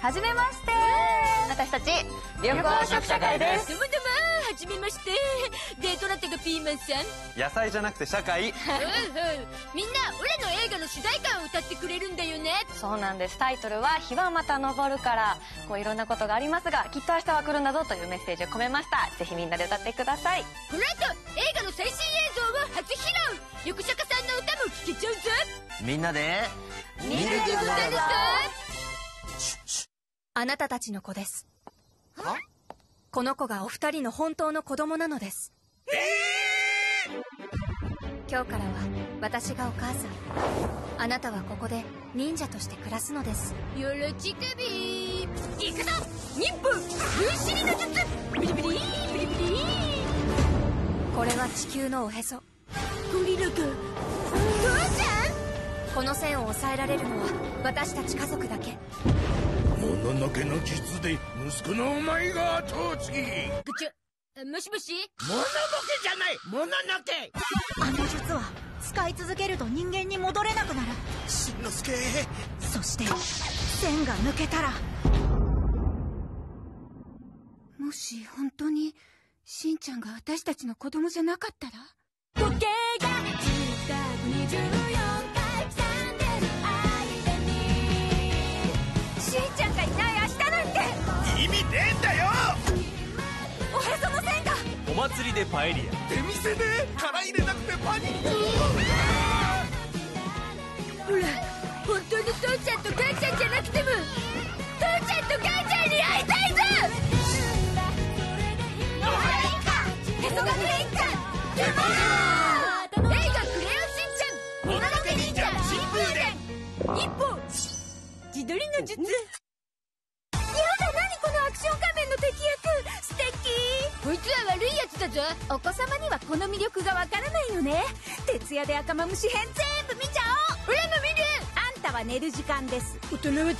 はじめまして。私たち緑黄色社会です。どうもどうもはじめまして。デートラテがピーマンさん。野菜じゃなくて社会。ほうほうみんな俺の映画の主題歌を歌ってくれるんだよね。そうなんです。タイトルは「日はまた昇る」からこういろんなことがありますがきっと明日は来るんだぞというメッセージを込めました。ぜひみんなで歌ってください。この後映画の最新映像を初披露。緑釈迦さんの歌も聴けちゃうぞ。みんなで見るでござるぞあなたたちの子です。この子がお二人の本当の子供なのです。今日からは私がお母さん。あなたはここで忍者として暮らすのです。よろちくび行くぞ！忍法分子理の術！ブリブリブリブリこれは地球のおへそ。ゴリラがこの線を抑えられるのは私たち家族だけ。もののけの術で息子のお前が後を継ぎぐちゅもしもしもののけじゃない。もののけ。あの術は使い続けると人間に戻れなくなる。しんのすけ。そして線が抜けたら。もし本当にしんちゃんが私たちの子供じゃなかったら？時計が近くに10しんちゃんがいない明日なんて。意味ねえんだよ。おへその線がお祭りでパエリ出店で？殻入れなくてパニック。ほら本当の父ちゃんと母ちゃんじゃなくても。父ちゃんと母ちゃんに会いたいぞ。へそがクレインちゃん映画「クレヨンしんちゃん。もののけ忍者新風伝」一歩自撮りの術。やだ何このアクション仮面の敵役。素敵。こいつは悪いやつだぞ。お子様にはこの魅力がわからないのね。徹夜で赤マムシ編全部見ちゃおう。俺も見る。あんたは寝る時間です。大人は